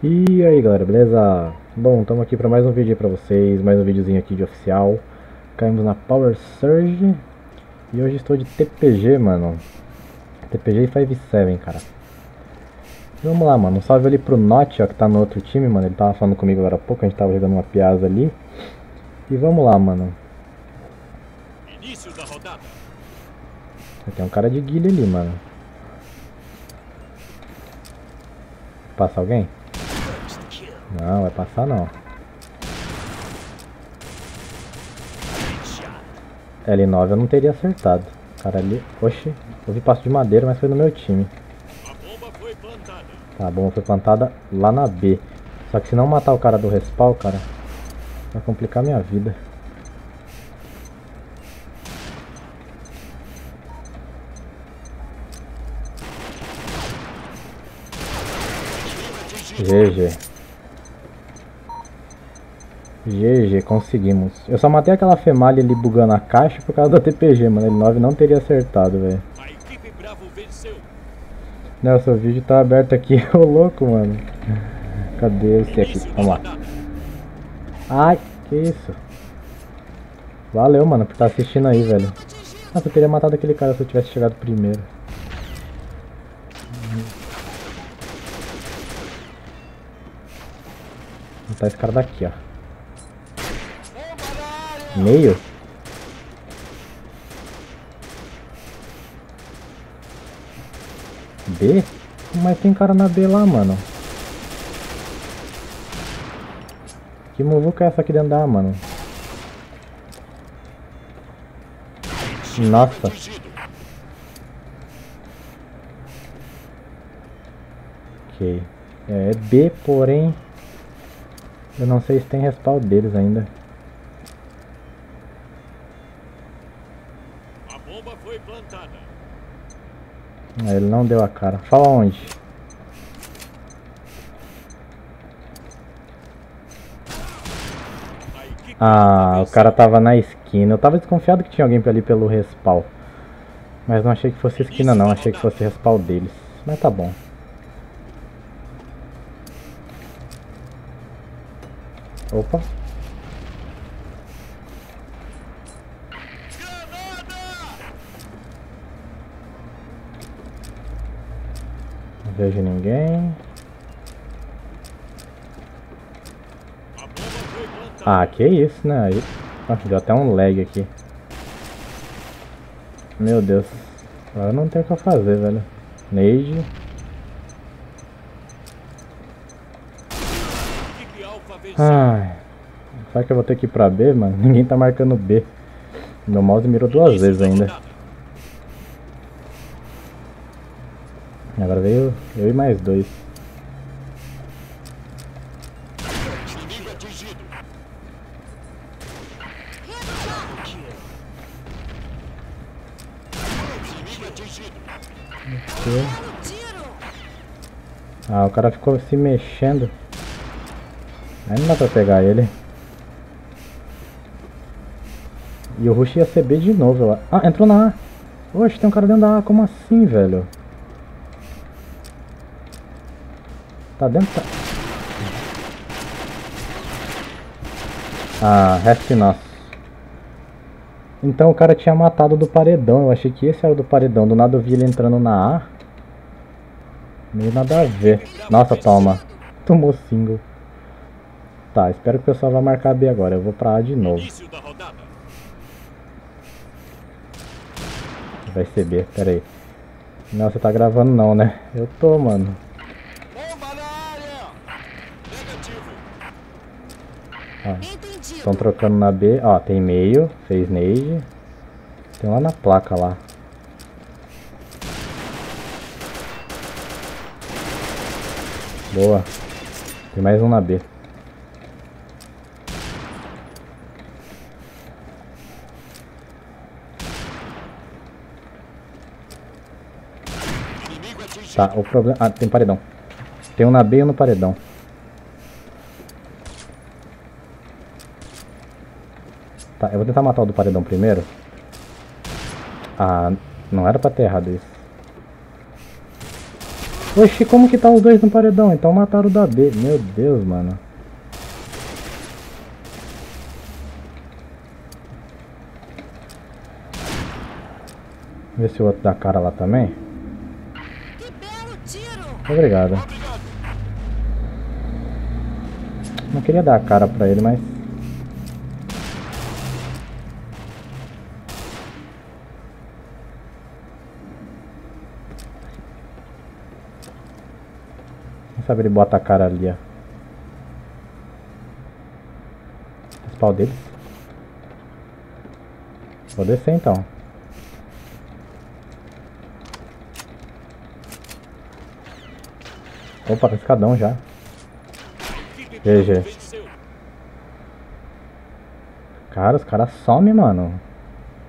E aí galera, beleza? Bom, estamos aqui para mais um vídeo para vocês, mais um videozinho aqui de oficial. Caímos na Power Surge. E hoje estou de TPG, mano. TPG e 5-7, cara. Vamos lá, mano, um salve ali pro Notch, ó, que tá no outro time, mano. Ele tava falando comigo agora há pouco, a gente tava jogando uma piazza ali. E vamos lá, mano. Início da rodada. Tem um cara de guilha ali, mano. Passa alguém? Não, vai passar não. L9 eu não teria acertado. Cara ali. Oxi, vi passo de madeira, mas foi no meu time. Tá, a bomba foi plantada lá na B. Só que se não matar o cara do respawn, cara, vai complicar minha vida. GG. GG, conseguimos. Eu só matei aquela femalha ali bugando a caixa por causa da TPG, mano. L9 não teria acertado, velho. Nossa, o vídeo tá aberto aqui, ô louco, mano. Cadê esse aqui? Vamos lá. Ai, que isso? Valeu, mano, por estar assistindo aí, velho. Nossa, eu teria matado aquele cara se eu tivesse chegado primeiro. Vou matar esse cara daqui, ó. Meio? B? Mas tem cara na B lá, mano. Que muvuca é essa aqui dentro da A, mano? Nossa. Ok. É B, porém... Eu não sei se tem respaldo deles ainda. A bomba foi plantada. Ah, Ele não deu a cara. Fala onde? Ah, o cara tava na esquina. Eu tava desconfiado que tinha alguém ali pelo respawn. Mas não achei que fosse esquina não, achei que fosse respawn deles. Mas tá bom. Opa. Vejo ninguém. Ah, que isso, né? Aí... Nossa, deu até um lag aqui. Meu Deus. Agora não tem o que fazer, velho. Neide. Ai. Será que eu vou ter que ir pra B, mano? Ninguém tá marcando B. Meu mouse mirou duas vezes da ainda. Agora veio eu e mais dois. Ah, o cara ficou se mexendo. Aí não dá pra pegar ele. E o Rush ia ser B de novo. Ah, entrou na A. Oxe, tem um cara dentro da A. Como assim, velho? Tá dentro da... Ah, reste nosso. Então o cara tinha matado do paredão. Eu achei que esse era do paredão. Do nada eu vi ele entrando na A. Meio nada a ver. Nossa, toma. Tomou single. Tá, espero que o pessoal vá marcar B agora. Eu vou pra A de novo. Vai ser B, pera aí. Não, você tá gravando não, né? Eu tô, mano. Bomba na área. Negativo. Ó, estão trocando na B. Ó, tem meio. Fez nade. Tem lá na placa lá. Boa. Tem mais um na B. Tá, o problema... Ah, tem paredão. Tem um na B e um no paredão. Tá, eu vou tentar matar o do paredão primeiro. Ah, não era pra ter errado isso. Oxi, como que tá os dois no paredão? Então mataram o da B. Meu Deus, mano. Ver se o outro dá cara lá também. Obrigado. Não queria dar a cara pra ele, mas. Sabe ele bota a cara ali, ó. Spawn deles. Vou descer então. Opa, tá escadão já. GG. Cara, os caras somem, mano.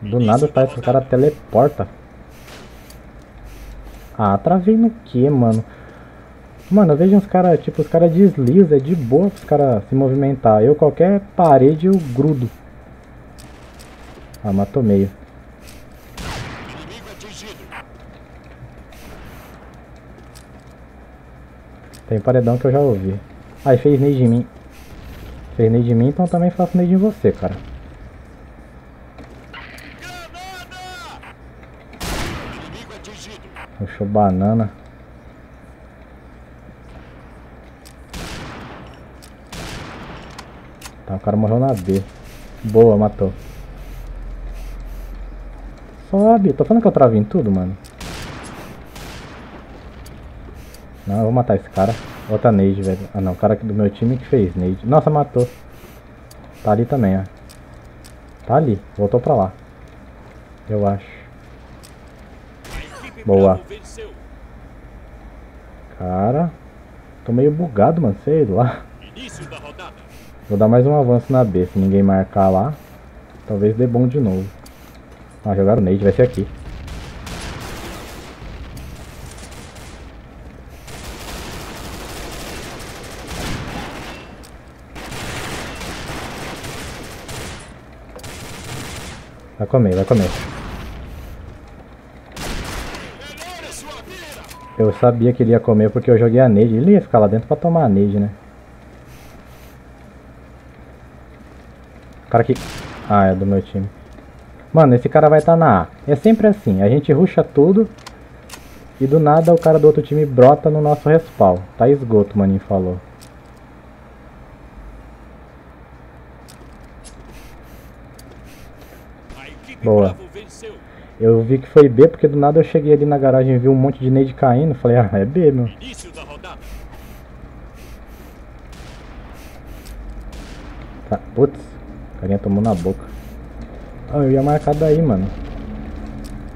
Do nada que os caras teleporta. Ah, travei no que, mano? Mano, eu vejo uns caras, tipo, os caras deslizam, é de boa os caras se movimentar. Eu, qualquer parede, eu grudo. Ah, matou meio. Tem paredão que eu já ouvi. Aí fez nade em mim. Fez nade em mim, então também faço nade em você, cara. Puxou banana. Tá, o cara morreu na B. Boa, matou. Sobe. Tô falando que eu travei em tudo, mano. Não, eu vou matar esse cara. Outra nade, velho. Ah, não. O cara do meu time que fez nade. Nossa, matou. Tá ali também, ó. Tá ali. Voltou pra lá. Eu acho. Boa. Cara. Tô meio bugado, mano. Sei lá. Vou dar mais um avanço na B. Se ninguém marcar lá, talvez dê bom de novo. Ah, jogaram o nade. Vai ser aqui. Vai comer, vai comer. Eu sabia que ele ia comer porque eu joguei a nade. Ele ia ficar lá dentro pra tomar a nade, né? Cara aqui. Ah, é do meu time. Mano, esse cara vai estar na A. É sempre assim. A gente rusha tudo. E do nada o cara do outro time brota no nosso respawn. Tá esgoto, o maninho falou. Boa. Eu vi que foi B porque do nada eu cheguei ali na garagem e vi um monte de nade caindo. Falei, ah, é B, meu. Tá, putz, o carinha tomou na boca. Ah, eu ia marcar daí, mano.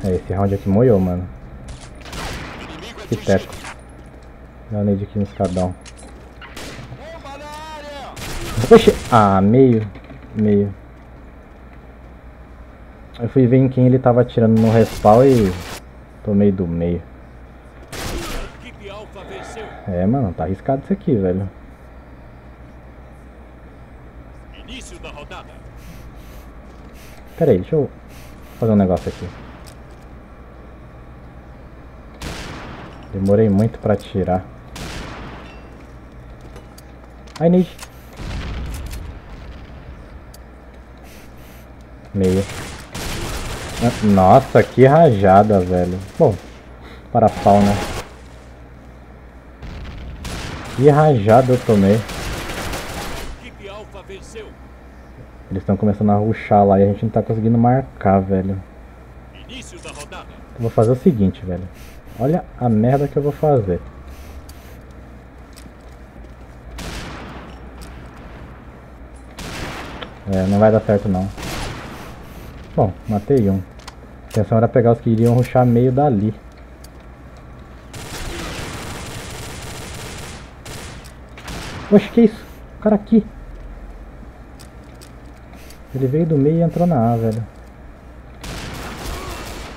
É, esse round aqui moiou, mano. Que teco. Dá uma aqui no escadão. Oxi! Ah, meio. Meio. Eu fui ver em quem ele tava atirando no respawn e tomei do meio. É, mano, tá arriscado isso aqui, velho. Início da rodada. Pera aí, deixa eu fazer um negócio aqui. Demorei muito pra tirar. Ai, Nade. Meia. Nossa, que rajada, velho. Bom, para pau, né? Que rajada eu tomei. Eles estão começando a ruxar lá e a gente não tá conseguindo marcar, velho. Início da rodada. Eu vou fazer o seguinte, velho. Olha a merda que eu vou fazer. É, não vai dar certo não. Bom, matei um. A intenção era pegar os que iriam ruxar meio dali. Oxe, que isso? O cara aqui. Ele veio do meio e entrou na A, velho.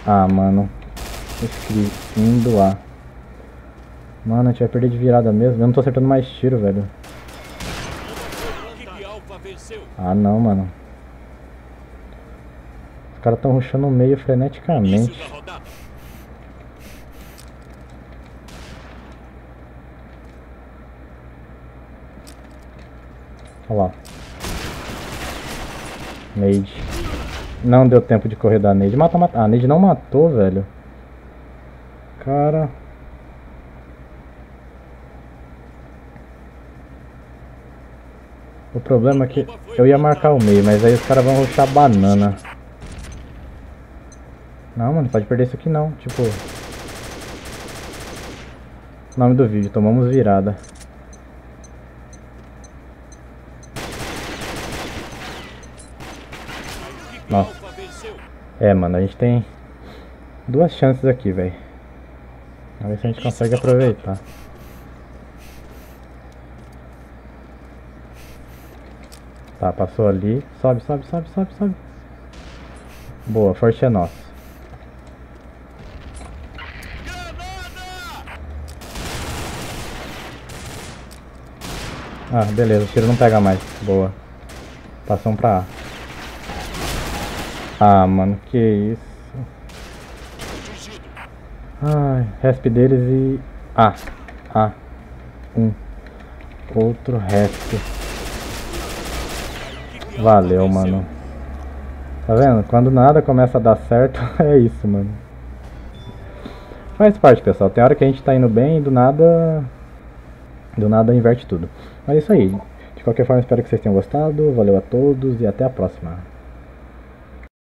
Ah, mano. Escrito A. Mano, a gente vai perder de virada mesmo. Eu não tô acertando mais tiro, velho. Ah, não, mano. Os caras tão ruxando o meio freneticamente. Olha lá. Nade. Não deu tempo de correr da Nade. Mata, mata. Ah, a Nade não matou, velho. Cara. O problema é que eu ia marcar o meio, mas aí os caras vão ruxar banana. Não, mano, pode perder isso aqui não. Tipo. Nome do vídeo, tomamos virada. Nossa. É, mano, a gente tem duas chances aqui, velho. Vamos ver se a gente consegue aproveitar. Tá, passou ali. Sobe, sobe, sobe, sobe, sobe. Boa, forte é nosso. Ah, beleza, o tiro não pega mais. Boa. Passamos pra A. Ah, mano, que isso. Ai, resp deles e. Ah, ah, um. Outro resp. Valeu, mano. Tá vendo? Quando nada começa a dar certo, é isso, mano. Faz parte, pessoal. Tem hora que a gente tá indo bem e do nada. Do nada inverte tudo. Mas é isso aí. De qualquer forma, espero que vocês tenham gostado. Valeu a todos e até a próxima.